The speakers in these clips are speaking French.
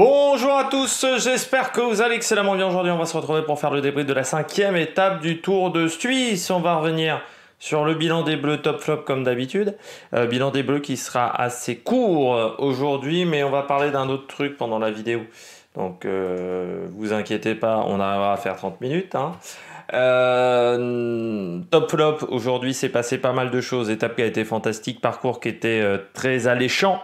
Bonjour à tous, j'espère que vous allez excellemment bien. Aujourd'hui, on va se retrouver pour faire le débrief de la cinquième étape du Tour de Suisse. On va revenir sur le bilan des Bleus top flop comme d'habitude. Euh, bilan des Bleus qui sera assez court aujourd'hui, mais on va parler d'un autre truc pendant la vidéo. Donc, euh, vous inquiétez pas, on arrivera à faire 30 minutes. Hein. Euh, top flop, aujourd'hui, c'est passé pas mal de choses. Étape qui a été fantastique, parcours qui était euh, très alléchant,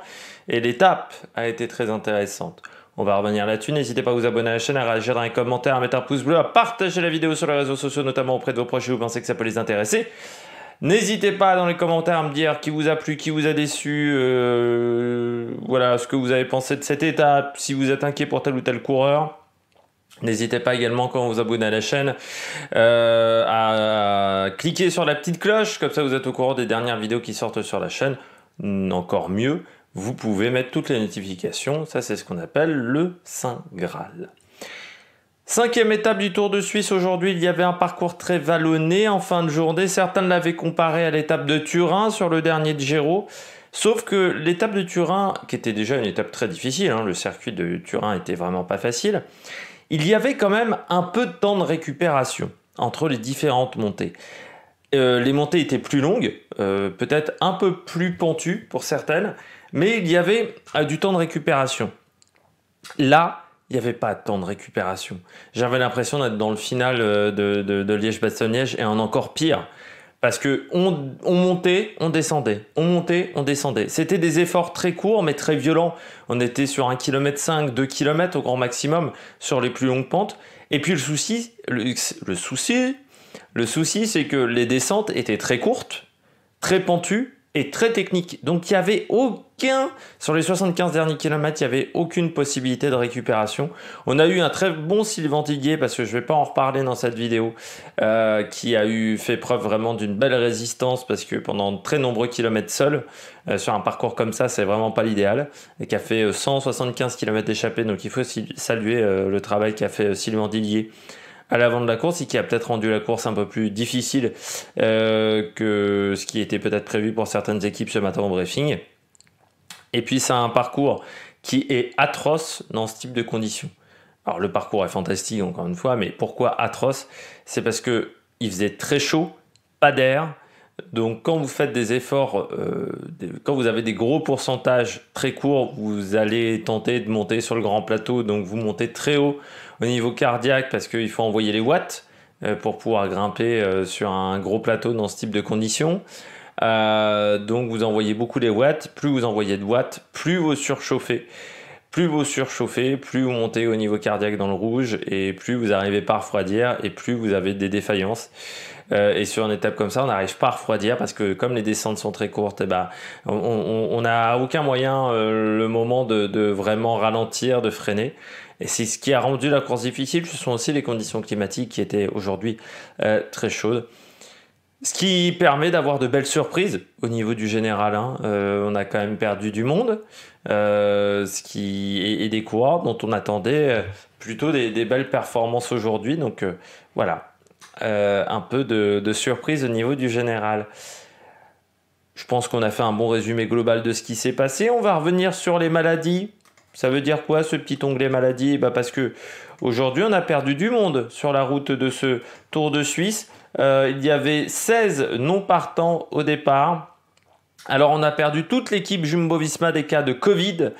et l'étape a été très intéressante. On va revenir là-dessus. N'hésitez pas à vous abonner à la chaîne, à réagir dans les commentaires, à mettre un pouce bleu, à partager la vidéo sur les réseaux sociaux, notamment auprès de vos proches si vous pensez que ça peut les intéresser. N'hésitez pas dans les commentaires à me dire qui vous a plu, qui vous a déçu, euh, voilà ce que vous avez pensé de cette étape, si vous êtes inquiet pour tel ou tel coureur. N'hésitez pas également quand vous abonnez à la chaîne euh, à cliquer sur la petite cloche, comme ça vous êtes au courant des dernières vidéos qui sortent sur la chaîne. Encore mieux, vous pouvez mettre toutes les notifications, ça c'est ce qu'on appelle le Saint Graal. Cinquième étape du Tour de Suisse aujourd'hui, il y avait un parcours très vallonné en fin de journée. Certains l'avaient comparé à l'étape de Turin sur le dernier Giro. Sauf que l'étape de Turin, qui était déjà une étape très difficile, hein, le circuit de Turin était vraiment pas facile, il y avait quand même un peu de temps de récupération entre les différentes montées. Euh, les montées étaient plus longues, euh, peut-être un peu plus pentues pour certaines, mais il y avait euh, du temps de récupération. Là, il n'y avait pas de temps de récupération. J'avais l'impression d'être dans le final de, de, Liège-Bastogne-Liège et en encore pire. Parce que on, montait, on descendait, on montait, on descendait. C'était des efforts très courts mais très violents. On était sur 1 km 5, 2 km au grand maximum sur les plus longues pentes. Et puis le souci, le souci, le souci, c'est que les descentes étaient très courtes, très pentues et très techniques. Donc il n'y avait aucun, sur les 75 derniers kilomètres, il n'y avait aucune possibilité de récupération. On a eu un très bon Sylvain Tiguier, parce que je ne vais pas en reparler dans cette vidéo, euh, qui a eu fait preuve vraiment d'une belle résistance, parce que pendant très nombreux kilomètres seul, euh, sur un parcours comme ça, c'est vraiment pas l'idéal, et qui a fait 175 km d'échappée, donc il faut saluer euh, le travail qu'a fait Sylvain à l'avant de la course et qui a peut-être rendu la course un peu plus difficile euh, que ce qui était peut-être prévu pour certaines équipes ce matin au briefing. Et puis c'est un parcours qui est atroce dans ce type de conditions. Alors le parcours est fantastique encore une fois, mais pourquoi atroce? C'est parce que il faisait très chaud, pas d'air, donc quand vous faites des efforts, euh, quand vous avez des gros pourcentages très courts, vous allez tenter de monter sur le grand plateau, donc vous montez très haut au niveau cardiaque parce qu'il faut envoyer les watts euh, pour pouvoir grimper euh, sur un gros plateau dans ce type de conditions. donc vous envoyez beaucoup les watts, plus vous envoyez de watts, plus vous surchauffez. Plus vous surchauffez, plus vous montez au niveau cardiaque dans le rouge et plus vous arrivez pas à refroidir et plus vous avez des défaillances. Euh, et sur une étape comme ça, on n'arrive pas à refroidir parce que comme les descentes sont très courtes, eh ben, on n'a aucun moyen euh, le moment de, vraiment ralentir, de freiner. Et c'est ce qui a rendu la course difficile. Ce sont aussi les conditions climatiques qui étaient aujourd'hui euh, très chaudes. Ce qui permet d'avoir de belles surprises au niveau du général. Hein. on a quand même perdu du monde, ce qui et, des coureurs dont on attendait plutôt des, belles performances aujourd'hui. Donc voilà, euh, un peu de, surprise au niveau du général. Je pense qu'on a fait un bon résumé global de ce qui s'est passé. On va revenir sur les maladies. Ça veut dire quoi ce petit onglet maladie? Bah Parce que aujourd'hui on a perdu du monde sur la route de ce Tour de Suisse. Euh, il y avait 16 non partants au départ. Alors on a perdu toute l'équipe Jumbo-Visma des cas de Covid.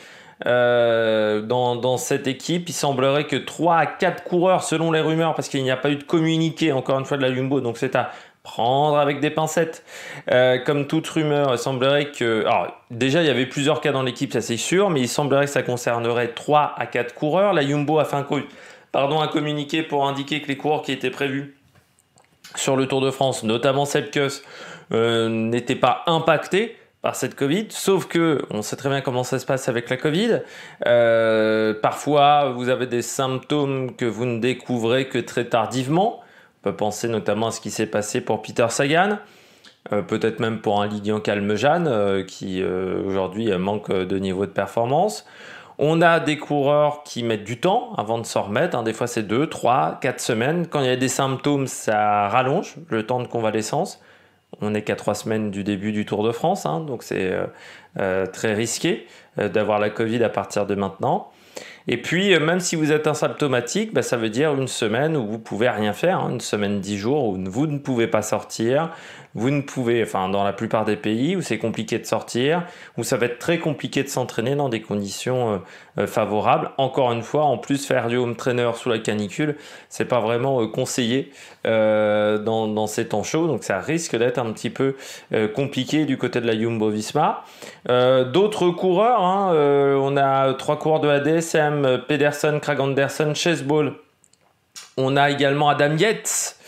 Euh, dans, cette équipe. Il semblerait que 3 à 4 coureurs, selon les rumeurs, parce qu'il n'y a pas eu de communiqué, encore une fois, de la Jumbo, donc c'est à prendre avec des pincettes. Euh, comme toute rumeur, il semblerait que... Alors, déjà, il y avait plusieurs cas dans l'équipe, ça c'est sûr, mais il semblerait que ça concernerait 3 à 4 coureurs. La Jumbo a fait pardon, un communiqué pour indiquer que les coureurs qui étaient prévus sur le Tour de France, notamment Sepkus, euh, n'étaient pas impactés par cette Covid, sauf que on sait très bien comment ça se passe avec la Covid. Euh, parfois, vous avez des symptômes que vous ne découvrez que très tardivement. Peut penser notamment à ce qui s'est passé pour Peter Sagan, euh, peut-être même pour un Lydian Calmejane euh, qui aujourd'hui manque de niveau de performance. On a des coureurs qui mettent du temps avant de s'en remettre. Hein. Des fois, c'est 2, 3, 4 semaines. Quand il y a des symptômes, ça rallonge le temps de convalescence. On n'est qu'à trois semaines du début du Tour de France, hein, donc c'est euh, euh, très risqué euh, d'avoir la Covid à partir de maintenant. Et puis, même si vous êtes asymptomatique, bah, ça veut dire une semaine où vous pouvez rien faire, hein, une semaine, dix jours où vous ne pouvez pas sortir, vous ne pouvez, enfin dans la plupart des pays où c'est compliqué de sortir, où ça va être très compliqué de s'entraîner dans des conditions euh, euh, favorables. Encore une fois, en plus faire du home trainer sous la canicule, c'est pas vraiment euh, conseillé dans, ces temps chauds, donc ça risque d'être un petit peu compliqué du côté de la Jumbo Visma. D'autres coureurs, hein, on a trois coureurs de la DSM, Pedersen, Craig Anderson, Chase Ball. On a également Adam Yates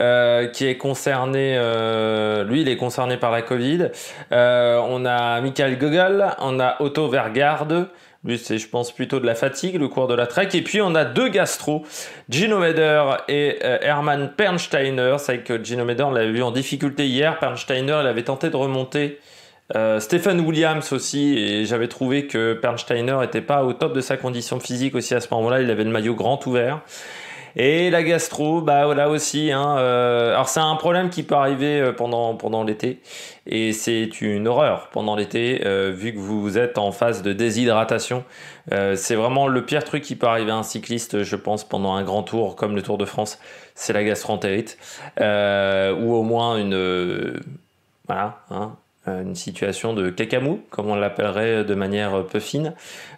euh, qui est concerné, euh, lui, il est concerné par la Covid. Euh, on a Michael Gogol, on a Otto Vergarde. Lui, c'est, je pense, plutôt de la fatigue, le cours de la trek. Et puis, on a deux gastro, Gino Meder et Hermann Pernsteiner. C'est que Gino Meder, on l'avait vu en difficulté hier. Pernsteiner, il avait tenté de remonter. Stephen Williams aussi, et j'avais trouvé que Pernsteiner n'était pas au top de sa condition physique aussi à ce moment-là. Il avait le maillot grand ouvert. Et la gastro, bah voilà aussi. Hein, euh, alors c'est un problème qui peut arriver euh, pendant, pendant l'été. Et c'est une horreur pendant l'été, euh, vu que vous êtes en phase de déshydratation. c'est vraiment le pire truc qui peut arriver à un cycliste, je pense, pendant un grand tour comme le Tour de France. C'est la gastroentérite. ou au moins une... voilà, hein, une situation de cacamou, comme on l'appellerait de manière peu fine.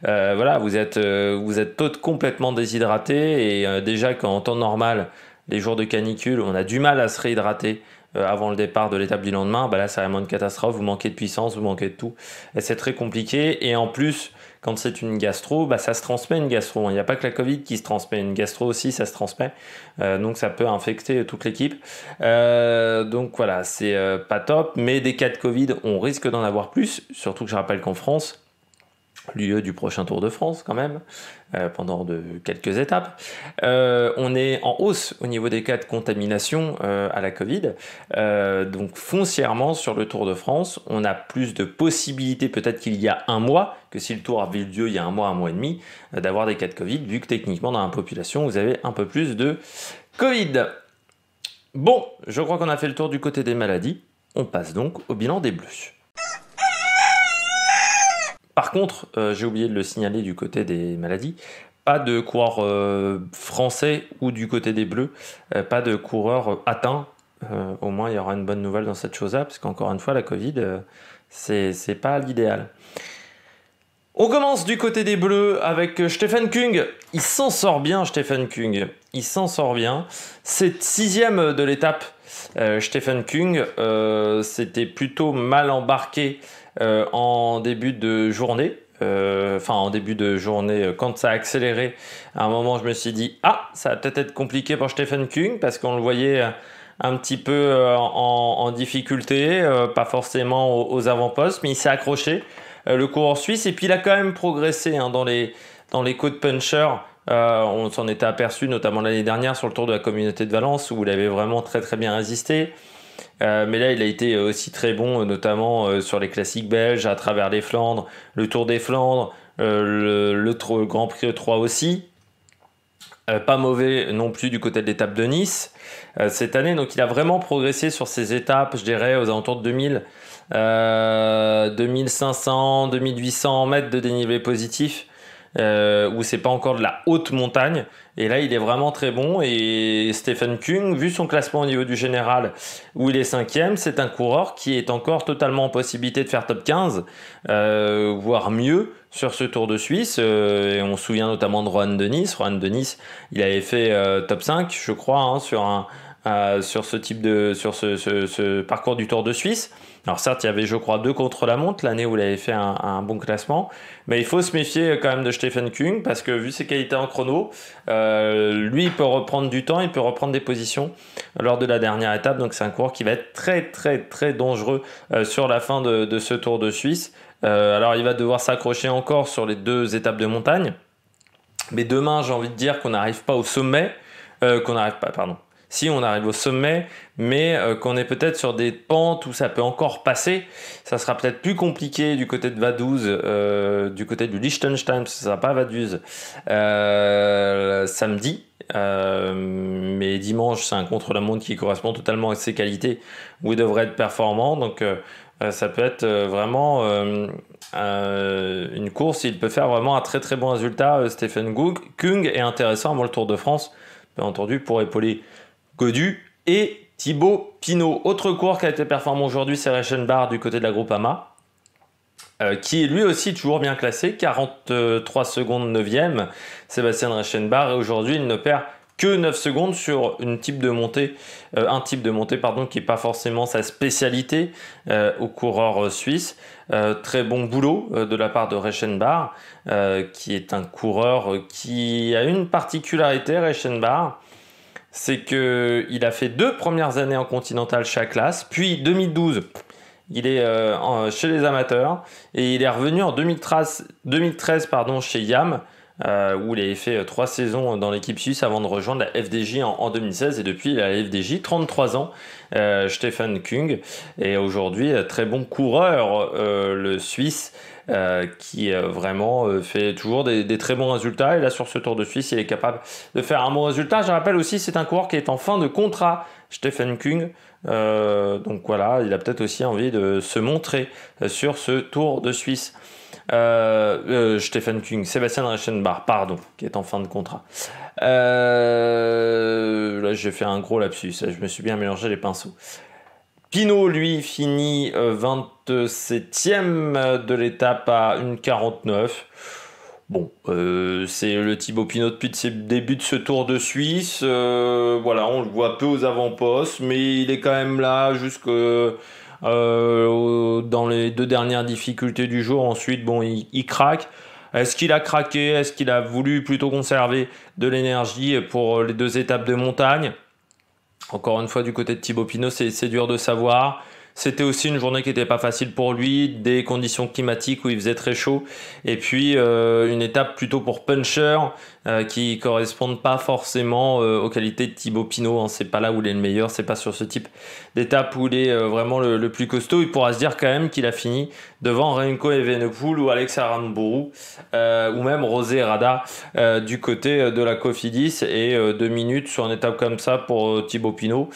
Euh, voilà, vous êtes, euh, vous êtes complètement déshydraté et déjà qu'en temps normal, les jours de canicule, on a du mal à se réhydrater avant le départ de l'étape du lendemain, bah là c'est vraiment une catastrophe, vous manquez de puissance, vous manquez de tout, c'est très compliqué, et en plus, quand c'est une gastro, bah, ça se transmet une gastro. Il n'y a pas que la Covid qui se transmet, une gastro aussi, ça se transmet. Euh, donc ça peut infecter toute l'équipe. Euh, donc voilà, c'est euh, pas top, mais des cas de Covid, on risque d'en avoir plus, surtout que je rappelle qu'en France, lieu du prochain Tour de France quand même, euh, pendant de, quelques étapes. Euh, on est en hausse au niveau des cas de contamination euh, à la Covid. donc foncièrement sur le Tour de France, on a plus de possibilités peut-être qu'il y a un mois, que si le Tour avait lieu il y a un mois, un mois et demi, d'avoir des cas de Covid, vu que techniquement dans la population, vous avez un peu plus de Covid. Bon, je crois qu'on a fait le tour du côté des maladies. On passe donc au bilan des bleus. Par contre, euh, j'ai oublié de le signaler du côté des maladies, pas de coureur euh, français ou du côté des Bleus, euh, pas de coureur atteint. au moins, il y aura une bonne nouvelle dans cette chose-là, parce qu'encore une fois, la Covid, c'est pas l'idéal. On commence du côté des Bleus avec Stephen Kung. Il s'en sort bien, Stephen Kung. Il s'en sort bien. C'est sixième de l'étape. Stephen Kung, c'était plutôt mal embarqué euh, en début de journée. Euh, enfin, en début de journée, euh, quand ça a accéléré, à un moment, je me suis dit Ah, ça va peut-être être compliqué pour Stephen Kung parce qu'on le voyait un petit peu en, difficulté, pas forcément aux, avant-postes, mais il s'est accroché, le coureur suisse, et puis il a quand même progressé hein, dans les, dans les coups de puncher. on s'en était aperçu notamment l'année dernière sur le Tour de la communauté de Valence où il avait vraiment très très bien résisté. Euh, mais là, il a été aussi très bon, notamment euh, sur les classiques belges, à travers les Flandres, le Tour des Flandres, euh, le, Grand Prix E3 aussi. pas mauvais non plus du côté de l'étape de Nice cette année. Donc il a vraiment progressé sur ces étapes, je dirais, aux alentours de 2000, 2500, 2800 mètres de dénivelé positif. Euh, où c'est pas encore de la haute montagne. Et là, il est vraiment très bon. Et Stephen Kung, vu son classement au niveau du général, où il est cinquième, c'est un coureur qui est encore totalement en possibilité de faire top 15, euh, voire mieux sur ce Tour de Suisse. Euh, et on se souvient notamment de Rohan Denis. Rohan Denis, il avait fait top 5, je crois, hein, sur ce type de sur ce, parcours du Tour de Suisse. Alors certes, il y avait, je crois, deux contre la montre l'année où il avait fait un, bon classement, mais il faut se méfier quand même de Stephen Kung parce que vu ses qualités en chrono, euh, lui, il peut reprendre du temps, il peut reprendre des positions lors de la dernière étape. Donc c'est un coureur qui va être très très très dangereux euh, sur la fin de, ce Tour de Suisse. Euh, alors il va devoir s'accrocher encore sur les deux étapes de montagne, mais demain, j'ai envie de dire qu'on n'arrive pas au sommet, qu'on n'arrive pas, pardon, si on arrive au sommet, mais euh, qu'on est peut-être sur des pentes où ça peut encore passer, ça sera peut-être plus compliqué du côté de Vaduz, euh, du côté du Liechtenstein, parce que ça sera pas Vaduz, euh, samedi. mais dimanche, c'est un contre-la-montre qui correspond totalement à ses qualités, où il devrait être performant. Donc ça peut être vraiment une course. Il peut faire vraiment un très très bon résultat. Stephen Kung est intéressant avant le Tour de France, bien entendu, pour épauler Godu et Thibaut Pinot. Autre cours qui a été performant aujourd'hui, c'est Reichenbach du côté de la Groupama. Euh, qui est lui aussi toujours bien classé, 43 secondes 9e, Sébastien Reichenbach, et aujourd'hui il ne perd que 9 secondes sur une type de montée, euh, un type de montée pardon, qui n'est pas forcément sa spécialité euh, au coureur suisse. très bon boulot de la part de Reichenbach, qui est un coureur qui a une particularité, Reichenbach, c'est qu'il a fait deux premières années en continental chaque classe, puis 2012 il est euh, chez les amateurs et il est revenu en 2013, 2013 pardon, chez Yam. Euh, où il avait fait euh, trois saisons dans l'équipe suisse avant de rejoindre la FDJ en, 2016 et depuis la FDJ 33 ans Stefan Kung et aujourd'hui très bon coureur le Suisse qui vraiment fait toujours des, très bons résultats et là sur ce Tour de Suisse il est capable de faire un bon résultat je rappelle aussi c'est un coureur qui est en fin de contrat Stefan Kung euh, donc voilà, il a peut-être aussi envie de se montrer euh, sur ce Tour de Suisse. Euh, Stephen King, Sébastien Reichenbach, pardon, qui est en fin de contrat. là, j'ai fait un gros lapsus, je me suis bien mélangé les pinceaux. Pinot, lui, finit 27ème de l'étape à 1,49. Bon, euh, c'est le Thibaut Pinot depuis ses débuts de ce Tour de Suisse. Euh, voilà, on le voit peu aux avant-postes, mais il est quand même là jusque euh, dans les deux dernières difficultés du jour. Ensuite, bon, il, craque. Est-ce qu'il a craqué? Est-ce qu'il a voulu plutôt conserver de l'énergie pour les deux étapes de montagne? Encore une fois, du côté de Thibaut Pinot, c'est dur de savoir. C'était aussi une journée qui n'était pas facile pour lui, des conditions climatiques où il faisait très chaud, et puis euh, une étape plutôt pour puncher euh, qui correspondent pas forcément euh, aux qualités de Thibaut Pinot. Hein. C'est pas là où il est le meilleur, c'est pas sur ce type d'étape où il est vraiment le, plus costaud. Il pourra se dire quand même qu'il a fini devant Remco Evenepoel ou Alex Arambourou ou même Rosé Rada du côté de la Cofidis et deux minutes sur une étape comme ça pour Thibaut Pinot.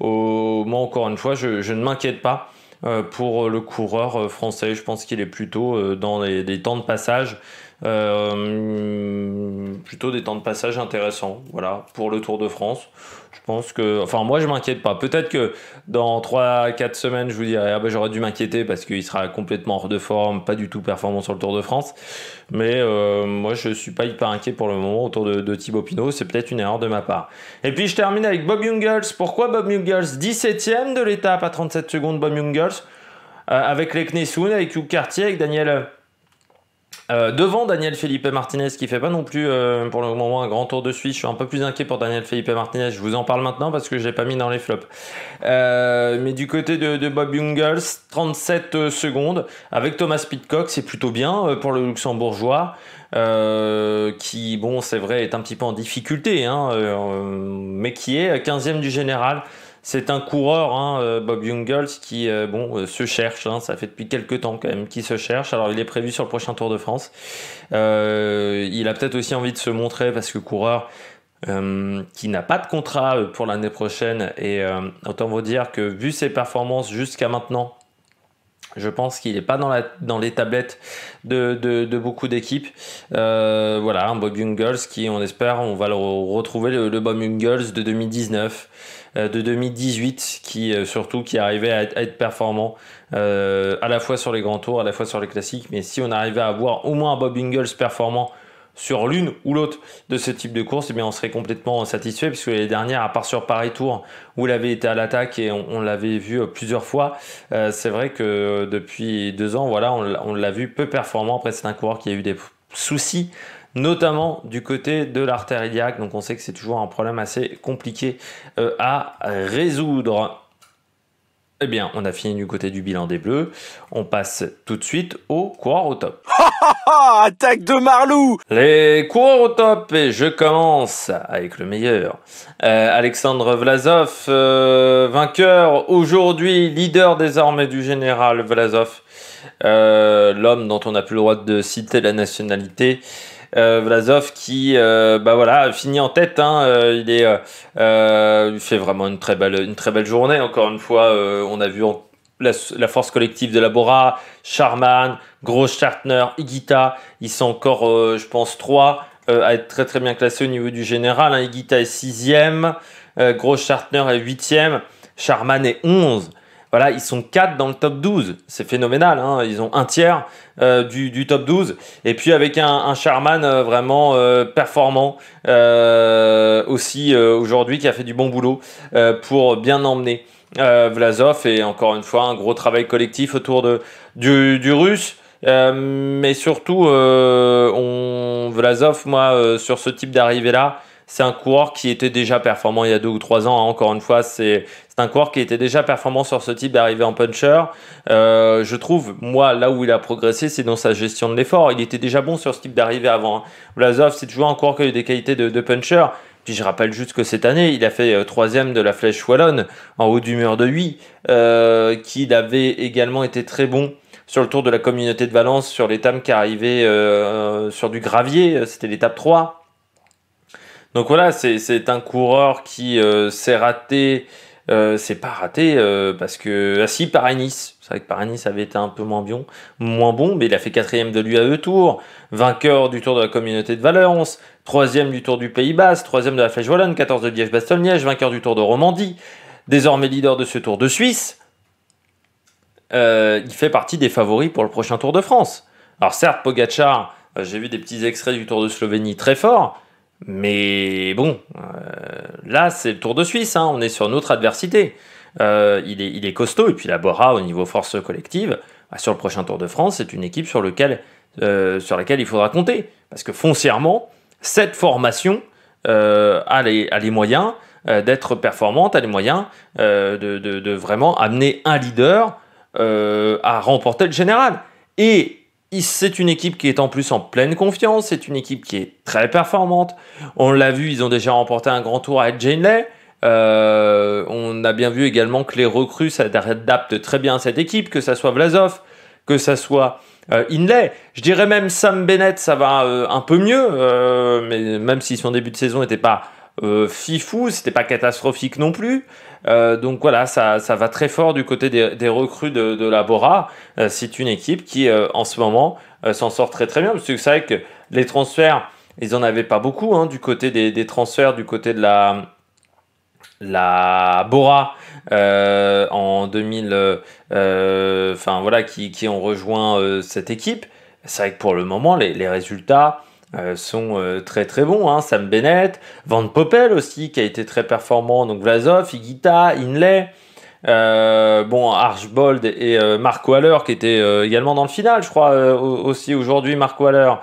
moi encore une fois, je, ne m'inquiète pas euh, pour le coureur euh, français. Je pense qu'il est plutôt euh, dans les, temps de passage. Plutôt des temps de passage intéressants voilà pour le Tour de France. Je pense que enfin moi je m'inquiète pas. Peut-être que dans 3 4 semaines je vous dirai ah ben, j'aurais dû m'inquiéter parce qu'il sera complètement hors de forme pas du tout performant sur le Tour de France. Mais euh, moi je suis pas hyper inquiet pour le moment autour de, de Thibaut Pinot. C'est peut-être une erreur de ma part. Et puis je termine avec Bob Jungels. Pourquoi Bob Jungels 17ème de l'étape à 37 secondes Bob Jungels euh, avec les Knessoun avec Hugh Cartier avec Daniel euh, devant Daniel Felipe Martinez qui fait pas non plus euh, pour le moment un grand tour de Suisse, je suis un peu plus inquiet pour Daniel Felipe Martinez. Je vous en parle maintenant parce que je l'ai pas mis dans les flops. Euh, mais du côté de, Bob Jungels, 37 secondes avec Thomas Pitcock, c'est plutôt bien pour le Luxembourgeois. qui, bon, c'est vrai, est un petit peu en difficulté, hein, mais qui est 15e du général. C'est un coureur, hein, euh, Bob Jungels, qui euh, bon, euh, se cherche. Hein, ça fait depuis quelques temps quand même qu'il se cherche. Alors il est prévu sur le prochain Tour de France. il a peut-être aussi envie de se montrer parce que coureur qui n'a pas de contrat pour l'année prochaine. Et autant vous dire que vu ses performances jusqu'à maintenant, je pense qu'il n'est pas dans, les tablettes de, de, beaucoup d'équipes. voilà, un Bob Jungels qui, on espère, on va le retrouver, le, le Bob Jungels de 2019. Euh, de 2018 qui euh, surtout qui arrivait à être, performant euh, à la fois sur les grands tours, à la fois sur les classiques. Mais si on arrivait à avoir au moins un Bob Ingles performant sur l'une ou l'autre de ce type de course, eh bien on serait complètement satisfait puisque les dernières, à part sur Paris Tour où il avait été à l'attaque et on, l'avait vu plusieurs fois, c'est vrai que depuis deux ans, voilà, on, on l'a vu peu performant. Après, c'est un coureur qui a eu des soucis notamment du côté de l'artère iliaque. Donc on sait que c'est toujours un problème assez compliqué euh, à résoudre. Eh bien, on a fini du côté du bilan des Bleus. On passe tout de suite aux coureurs au top. Attaque de Marlou Les coureurs au top et je commence avec le meilleur. Euh, Alexandre Vlasov, euh, vainqueur aujourd'hui, leader désormais du général Vlasov. L'homme dont on n'a plus le droit de citer la nationalité. Euh, Vlasov qui euh, bah voilà finit en tête hein, euh, il fait vraiment une très belle journée encore une fois on a vu la, force collective de la Bora, Charman, Großschartner, Igita, ils sont encore, je pense, trois à être très très bien classés au niveau du général. Hein. Igita est sixième, Großschartner est huitième, Charman est onze voilà, ils sont 4 dans le top 12. C'est phénoménal. Hein. ils ont un tiers euh, du, top 12. Et puis avec un, Charman euh, vraiment euh, performant aussi aujourd'hui qui a fait du bon boulot pour bien emmener Vlasov. Et encore une fois, un gros travail collectif autour du, du russe. mais surtout, on, Vlasov, moi, sur ce type d'arrivée-là, c'est un coureur qui était déjà performant il y a deux ou trois ans. Hein. Encore une fois, c'est un coureur qui était déjà performant sur ce type d'arrivée en puncher. Euh, je trouve, moi, là où il a progressé, c'est dans sa gestion de l'effort. Il était déjà bon sur ce type d'arrivée avant. Hein. Vlasov, c'est toujours un coureur qui a eu des qualités de, puncher. Puis je rappelle juste que cette année, il a fait euh, troisième de la flèche wallonne en haut du mur de 8, euh, qu'il avait également été très bon sur le tour de la communauté de Valence, sur l'étape qui arrivait sur du gravier, c'était l'étape 3. Donc voilà, c'est un coureur qui euh, s'est raté. Euh, c'est pas raté euh, parce que ah si Paris-Nice, c'est vrai que Paris-Nice avait été un peu moins bon, moins mais il a fait quatrième de l'UAE Tour, vainqueur du Tour de la Communauté de Valence, troisième du Tour du Pays Basque, troisième de la Flèche Wallonne, 14 de Liège-Bastogne-Liège, vainqueur du Tour de Romandie, désormais leader de ce Tour de Suisse. il fait partie des favoris pour le prochain Tour de France. Alors certes, Pogacar, j'ai vu des petits extraits du Tour de Slovénie très fort, mais bon, euh, là, c'est le Tour de Suisse, hein, on est sur notre adversité. Euh, il, est, costaud, et puis la Bora, au niveau force collective, bah, sur le prochain Tour de France, c'est une équipe sur, euh, laquelle il faudra compter. Parce que foncièrement, cette formation a les, moyens d'être performante, a les moyens de, de, de, vraiment amener un leader à remporter le général. Et c'est une équipe qui est en plus en pleine confiance, c'est une équipe qui est très performante. On l'a vu, ils ont déjà remporté un grand tour avec Janeley. Euh, on a bien vu également que les recrues s'adaptent très bien à cette équipe, que ça soit Vlasov, que ça soit euh, Inlay. Je dirais même Sam Bennett, ça va euh, un peu mieux, mais même si son début de saison n'était pas fifou, c'était pas catastrophique non plus. Euh, donc voilà, ça, ça, va très fort du côté des, recrues de, la Bora. Euh, c'est une équipe qui, euh, en ce moment, s'en sort très très bien. Parce que c'est vrai que les transferts, ils n'en avaient pas beaucoup hein, du côté des, transferts, du côté de la, la Bora en 2000, enfin voilà, qui, qui, ont rejoint cette équipe. C'est vrai que pour le moment, les résultats euh, sont euh, très très bons. Hein. Sam Bennett, Van Poppel aussi, qui a été très performant. Donc Vlasov, Igita, Inlay. Euh, bon, Archbold et Mark Waller qui était également dans le final, je crois, aussi aujourd'hui, Mark Waller.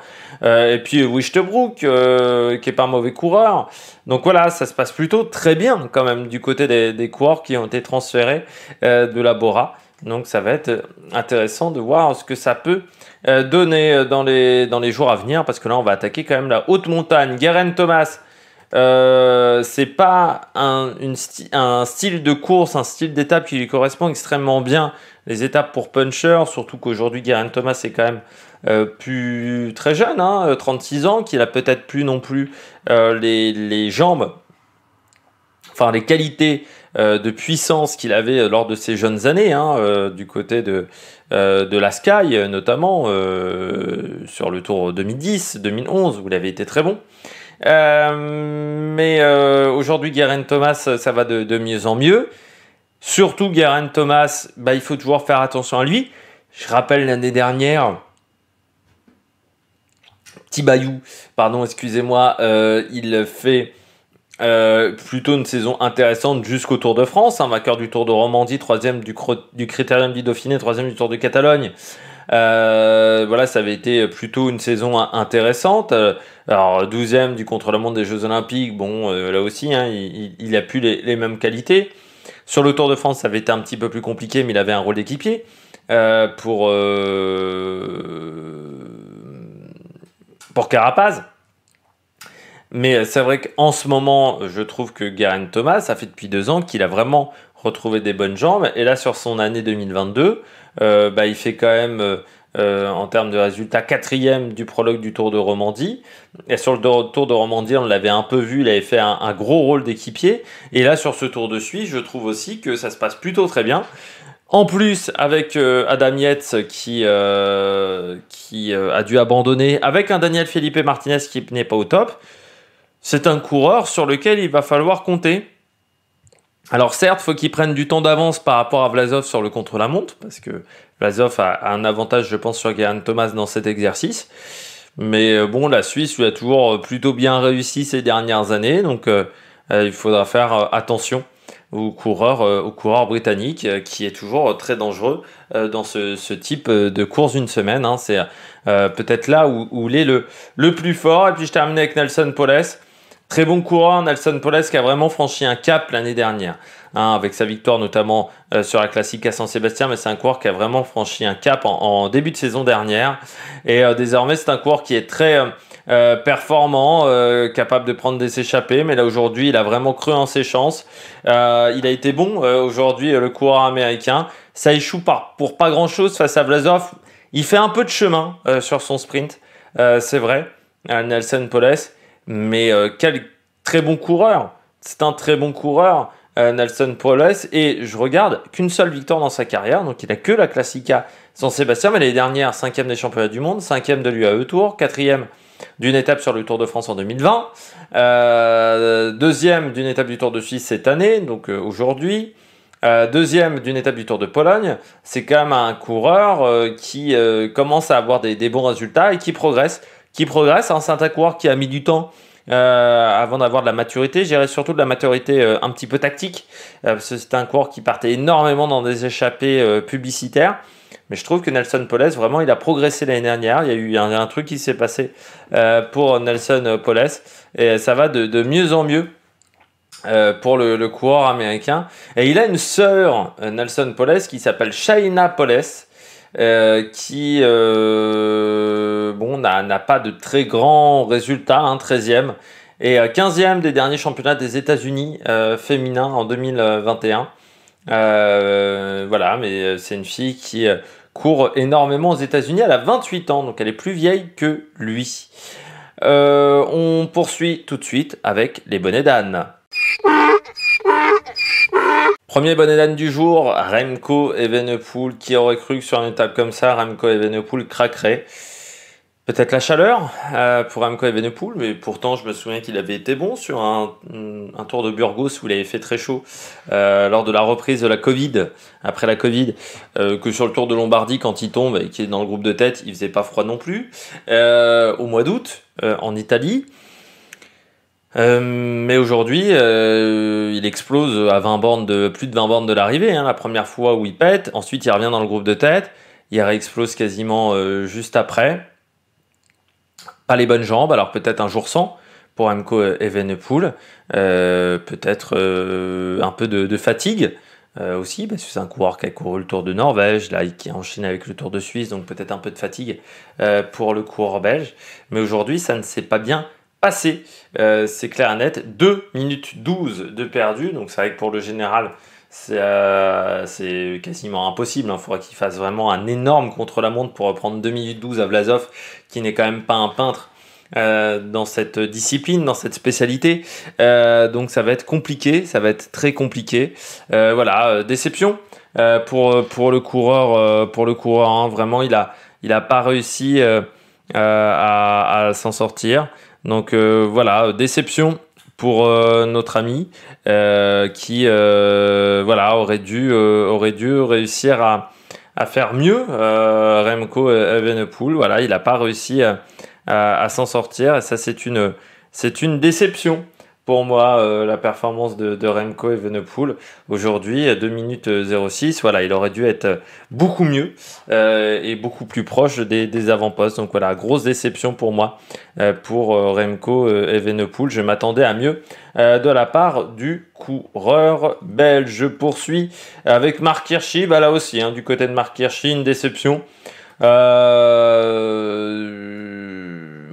et puis Wichtebrook, qui est pas un mauvais coureur. Donc voilà, ça se passe plutôt très bien quand même du côté des, des coureurs qui ont été transférés de la Bora. Donc ça va être intéressant de voir ce que ça peut euh, donner euh, dans les, dans les jours à venir, parce que là, on va attaquer quand même la haute montagne. Guerin Thomas, euh, c'est pas un, un, style de course, un style d'étape qui lui correspond extrêmement bien. Les étapes pour puncher, surtout qu'aujourd'hui Guerin Thomas est quand même euh, plus très jeune, hein, 36 ans, qu'il a peut-être plus non plus les, les, jambes, enfin les qualités de puissance qu'il avait lors de ses jeunes années, hein, du côté de, euh, de la Sky, notamment euh, sur le Tour 2010, 2011, où il avait été très bon. Euh, mais aujourd'hui, Guerin Thomas, ça va de, mieux en mieux. Surtout, Guerin Thomas, bah, il faut toujours faire attention à lui. Je rappelle l'année dernière, Petit Bayou, pardon, excusez-moi, il fait euh, plutôt une saison intéressante jusqu'au Tour de France, hein, vainqueur du Tour de Romandie, troisième du, du Critérium du Dauphiné, troisième du Tour de Catalogne. Euh, voilà, ça avait été plutôt une saison intéressante. Alors, douzième du contre-la-montre des Jeux Olympiques, bon, euh, là aussi, hein, il, il, a plus les, les, mêmes qualités. Sur le Tour de France, ça avait été un petit peu plus compliqué, mais il avait un rôle d'équipier euh, pour, pour Carapaz. Mais euh, c'est vrai qu'en ce moment, je trouve que Garen Thomas, ça fait depuis deux ans qu'il a vraiment retrouvé des bonnes jambes. Et là, sur son année 2022, euh, bah, il fait quand même, euh, en termes de résultats, quatrième du prologue du Tour de Romandie. Et sur le Tour de Romandie, on l'avait un peu vu, il avait fait un, gros rôle d'équipier. Et là, sur ce Tour de Suisse, je trouve aussi que ça se passe plutôt très bien. En plus, avec Adam Yates qui, qui a dû abandonner, avec un Daniel Felipe Martinez qui n'est pas au top, c'est un coureur sur lequel il va falloir compter. Alors certes, faut qu'il prenne du temps d'avance par rapport à Vlasov sur le contre-la-montre, parce que Vlasov a, un avantage, je pense, sur Gahan Thomas dans cet exercice. Mais euh, bon, la Suisse lui a toujours euh, plutôt bien réussi ces dernières années, donc euh, il faudra faire attention au coureur, coureur britannique qui est toujours très dangereux dans ce, type de course d'une semaine. Hein. C'est peut-être là où, il est le, le plus fort. Et puis je termine avec Nelson Poles. Très bon coureur, Nelson Poles qui a vraiment franchi un cap l'année dernière, hein, avec sa victoire notamment euh, sur la classique à San Sébastien, mais c'est un coureur qui a vraiment franchi un cap en, début de saison dernière. Et euh, désormais, c'est un coureur qui est très euh, performant, capable de prendre des échappées, mais là aujourd'hui, il a vraiment cru en ses chances. il a été bon aujourd'hui, le coureur américain. Ça échoue pour pas grand chose face à Vlasov. Il fait un peu de chemin sur son sprint, c'est vrai, Nelson Poles. Mais euh, quel très bon coureur. C'est un très bon coureur, euh, Nelson Poles. Et je regarde qu'une seule victoire dans sa carrière. Donc il a que la Classica San Sébastien. Mais les dernières, cinquième des championnats du monde, cinquième de l'UAE Tour, quatrième d'une étape sur le Tour de France en 2020, euh, deuxième d'une étape du Tour de Suisse cette année, donc aujourd'hui, deuxième d'une étape du Tour de Pologne. C'est quand même un coureur qui commence à avoir des, bons résultats et qui progresse qui progresse. Hein, c'est un coureur qui a mis du temps euh, avant d'avoir de la maturité. J'irais surtout de la maturité euh, un petit peu tactique. Euh, un coureur qui partait énormément dans des échappées publicitaires. Mais je trouve que Nelson Poles, vraiment, il a progressé l'année dernière. Il y a eu un, truc qui s'est passé pour Nelson Poles. Et ça va de, mieux en mieux. pour le, le, coureur américain. Et il a une sœur, Nelson Poles, qui s'appelle Shaina Poles, euh, qui euh, bon, n'a pas de très grands résultats, hein, 13e et 15e euh, des derniers championnats des États-Unis féminins en 2021. voilà, mais c'est une fille qui court énormément aux États-Unis. Elle a 28 ans, donc elle est plus vieille que lui. on poursuit tout de suite avec les bonnets d'âne. Premier bonnet d'âne du jour, Remco Evenepoel. Qui aurait cru que sur une étape comme ça, Remco Evenepoel craquerait? Peut-être la chaleur euh, pour Remco Evenepoel, mais pourtant je me souviens qu'il avait été bon sur un, tour de Burgos où il avait fait très chaud euh, lors de la reprise de la Covid, après la Covid, euh, que sur le tour de Lombardie quand il tombe et qu'il est dans le groupe de tête, il faisait pas froid non plus. au mois d'août, en Italie, euh, mais aujourd'hui, euh, il explose à 20 bornes de, plus de 20 bornes de l'arrivée, hein, la première fois où il pète. Ensuite, il revient dans le groupe de tête. Il réexplose quasiment euh, juste après. Pas les bonnes jambes, alors peut-être un jour sans pour Amco Evenepoel. peut-être un peu de, fatigue aussi, parce que c'est un coureur qui a couru le Tour de Norvège, là, qui enchaîne avec le Tour de Suisse, donc peut-être un peu de fatigue pour le coureur belge. Mais aujourd'hui, ça ne s'est pas bien passé. Euh, c'est clair et net. 2 minutes 12 de perdu. Donc c'est vrai que pour le général, c'est euh, quasiment impossible. Il hein. faudra qu'il fasse vraiment un énorme contre-la-montre pour reprendre 2 minutes 12 à Vlasov, qui n'est quand même pas un peintre. Euh, dans cette discipline, dans cette spécialité. donc ça va être compliqué, ça va être très compliqué. voilà, déception pour, le coureur. pour le coureur hein. Vraiment, il n'a il a pas réussi à s'en sortir. Donc euh, voilà, déception pour euh, notre ami euh, qui voilà aurait dû réussir à, à faire mieux Remco Evenepoel. Voilà il n'a pas réussi à, à s'en sortir. Et ça c'est une c'est une déception pour moi euh, la performance de, Remco Evenepoel aujourd'hui 2 minutes 06 voilà il aurait dû être beaucoup mieux euh, et beaucoup plus proche des, avant-postes. Donc voilà grosse déception pour moi euh, pour Remco Evenepoel. Je m'attendais à mieux de la part du coureur belge. Je poursuis avec Marc Hirschi. Bah là aussi hein, du côté de Marc Hirschi une déception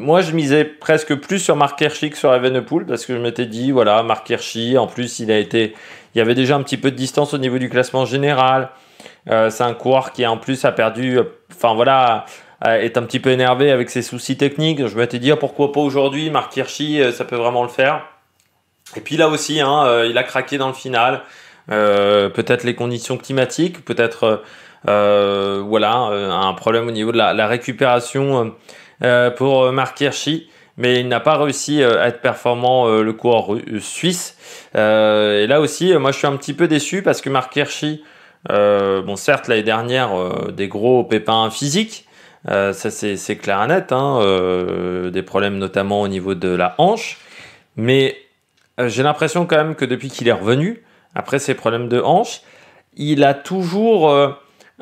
moi, je misais presque plus sur Mark Hirschi que sur Evenepoel parce que je m'étais dit, voilà, Mark Hirschi, en plus, il a été, il y avait déjà un petit peu de distance au niveau du classement général. Euh, c'est un coureur qui, en plus, a perdu, enfin voilà, est un petit peu énervé avec ses soucis techniques. Je m'étais dit, ah, pourquoi pas aujourd'hui, Mark Hirschi, euh, ça peut vraiment le faire. Et puis là aussi, hein, euh, il a craqué dans le final. peut-être les conditions climatiques, peut-être voilà un problème au niveau de la, récupération pour Marc Hirschi mais il n'a pas réussi à être performant le coureur suisse. et là aussi, moi je suis un petit peu déçu parce que Marc Hirschi, bon certes l'année dernière, des gros pépins physiques, ça c'est clair et net, hein, des problèmes notamment au niveau de la hanche, mais j'ai l'impression quand même que depuis qu'il est revenu, après ses problèmes de hanche, il a toujours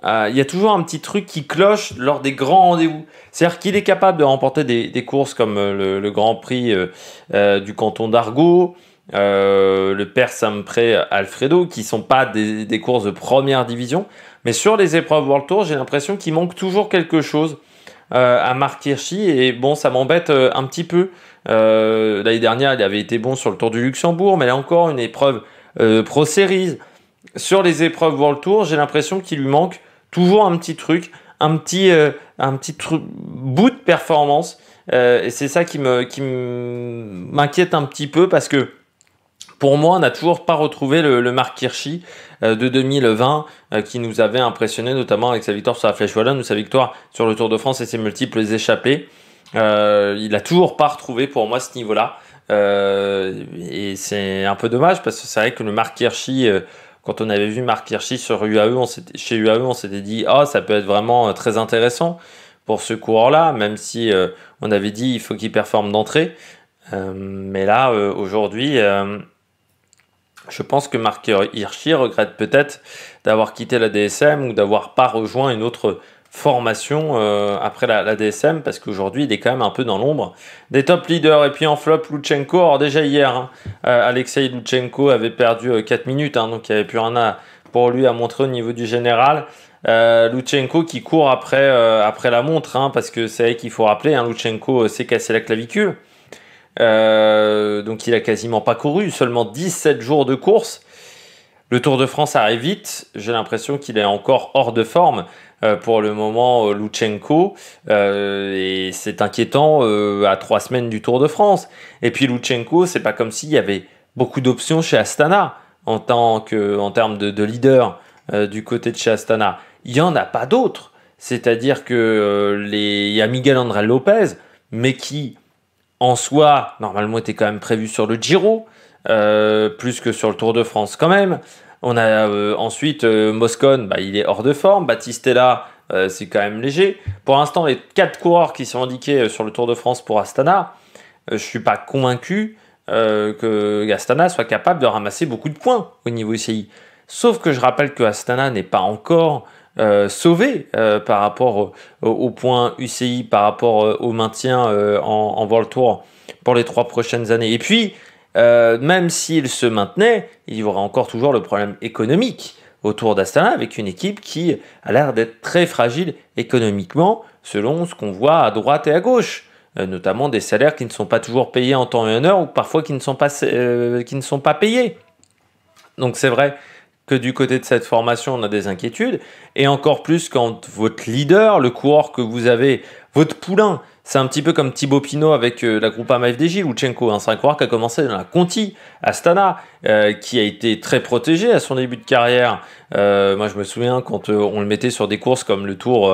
euh, il y a toujours un petit truc qui cloche lors des grands rendez-vous. C'est-à-dire qu'il est capable de remporter des, courses comme euh, le, Grand Prix euh, du canton d'Argot, le Père Sampré Alfredo, qui sont pas des, courses de première division. Mais sur les épreuves World Tour, j'ai l'impression qu'il manque toujours quelque chose à Marc Hirschi. Et bon, ça m'embête un petit peu. L'année dernière, il avait été bon sur le Tour du Luxembourg, mais là encore, une épreuve Pro Series sur les épreuves World Tour, j'ai l'impression qu'il lui manque toujours un petit truc, un petit, euh, un petit bout de performance. Euh, et c'est ça qui qui m'inquiète un petit peu parce que pour moi, on n'a toujours pas retrouvé le, Marc Hirschi euh, de 2020 qui nous avait impressionné, notamment avec sa victoire sur la Flèche Wallonne ou sa victoire sur le Tour de France et ses multiples échappées. il a toujours pas retrouvé pour moi ce niveau-là. et c'est un peu dommage parce que c'est vrai que le Marc Hirschi quand on avait vu Marc Hirschi sur UAE, on chez UAE, on s'était dit ah ça peut être vraiment euh, très intéressant pour ce coureur-là, même si euh, on avait dit il faut qu'il performe d'entrée. Euh, mais là, aujourd'hui, je pense que Marc Hirschi regrette peut-être d'avoir quitté la DSM ou d'avoir pas rejoint une autre formation euh, après la, DSM parce qu'aujourd'hui il est quand même un peu dans l'ombre des top leaders. Et puis en flop Luchenko alors déjà hier hein, euh, Alexei Luchenko avait perdu 4 euh, minutes hein, donc il n'y avait plus rien pour lui à montrer au niveau du général. Luchenko qui court après, après la montre hein, parce que c'est vrai qu'il faut rappeler Luchenko s'est cassé la clavicule. Donc il a quasiment pas couru seulement 17 jours de course. Le Tour de France arrive vite, j'ai l'impression qu'il est encore hors de forme. Euh, pour le moment euh, Luchenko euh, et c'est inquiétant à trois semaines du Tour de France. Et puis Luchenko, c'est pas comme s'il y avait beaucoup d'options chez Astana en tant termes de, leader du côté de chez Astana. Il y en a pas d'autres. C'est-à-dire que les y a Miguel André Lopez, mais qui en soi normalement était quand même prévu sur le Giro. plus que sur le Tour de France quand même. On a euh, ensuite euh, Moscone, bah, il est hors de forme. Battistella, euh, c'est quand même léger. Pour l'instant, les quatre coureurs qui sont indiqués sur le Tour de France pour Astana, je ne suis pas convaincu que Astana soit capable de ramasser beaucoup de points au niveau UCI. Sauf que je rappelle que Astana n'est pas encore sauvé par rapport au, point UCI, par rapport au maintien en, en World Tour pour les trois prochaines années. Et puis, euh, même s'il se maintenait, il y aura encore toujours le problème économique autour d'Astana avec une équipe qui a l'air d'être très fragile économiquement selon ce qu'on voit à droite et à gauche, euh, notamment des salaires qui ne sont pas toujours payés en temps et en heure ou parfois qui ne sont pas, euh, qui ne sont pas payés. Donc c'est vrai que du côté de cette formation, on a des inquiétudes, et encore plus quand votre leader, le coureur que vous avez, votre poulain, c'est un petit peu comme Thibaut Pinot avec euh, la groupe FDJ, Luchenko, un 5 qui a commencé dans la Conti, Astana, euh, qui a été très protégé à son début de carrière. Euh, moi, je me souviens quand on le mettait sur des courses comme le Tour,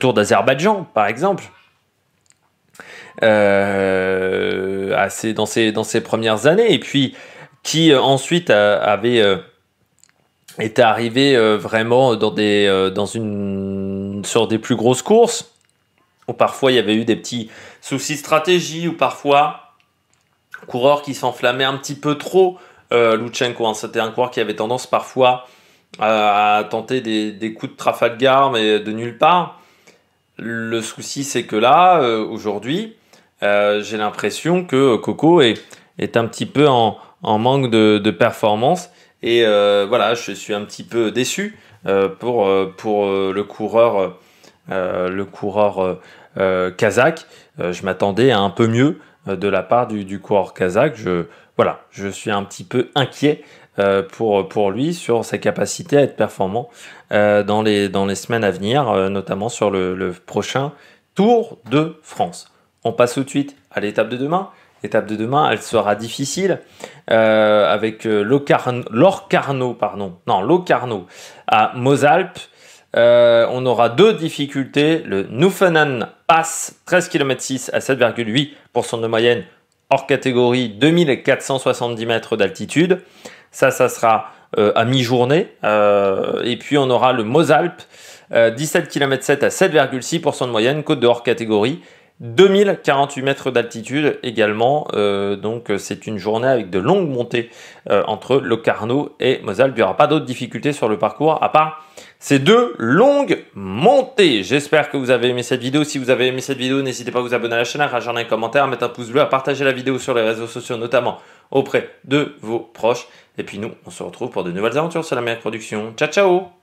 tour d'Azerbaïdjan, par exemple. dans ses, premières années, et puis qui ensuite avait été arrivé vraiment sur des plus grosses courses ou parfois il y avait eu des petits soucis de stratégie, ou parfois coureur qui s'enflammait un petit peu trop. Euh, Luchenko, hein, c'était un coureur qui avait tendance parfois à, tenter des, coups de Trafalgar, mais de nulle part. Le souci, c'est que là, euh, aujourd'hui, euh, j'ai l'impression que Coco est, est, un petit peu en, manque de, performance. Et euh, voilà, je suis un petit peu déçu pour, pour le coureur euh, le coureur euh, euh, kazakh. je m'attendais à un peu mieux de la part du, coureur kazakh. Je, voilà, je suis un petit peu inquiet pour, pour lui sur sa capacité à être performant dans, les, semaines à venir, notamment sur le, prochain Tour de France. On passe tout de suite à l'étape de demain L'étape de demain, elle sera difficile euh, avec euh, l'Orcarno, pardon, non, l'Ocarno à Mosalpes. Euh, on aura deux difficultés. Le Nufenen Pass, 13 km 6 à 7,8% de moyenne, hors catégorie 2470 mètres d'altitude. Ça, ça sera à mi-journée. et puis on aura le Mosalpes, 17 km 7 à 7,6% de moyenne, côte de hors catégorie. 2048 mètres d'altitude également, euh, donc c'est une journée avec de longues montées euh, entre Locarno et Moselle. Il n'y aura pas d'autres difficultés sur le parcours à part ces deux longues montées. J'espère que vous avez aimé cette vidéo. Si vous avez aimé cette vidéo, n'hésitez pas à vous abonner à la chaîne, à réagir dans les commentaires, à mettre un pouce bleu, à partager la vidéo sur les réseaux sociaux, notamment auprès de vos proches. Et puis nous, on se retrouve pour de nouvelles aventures sur la meilleure production. Ciao ciao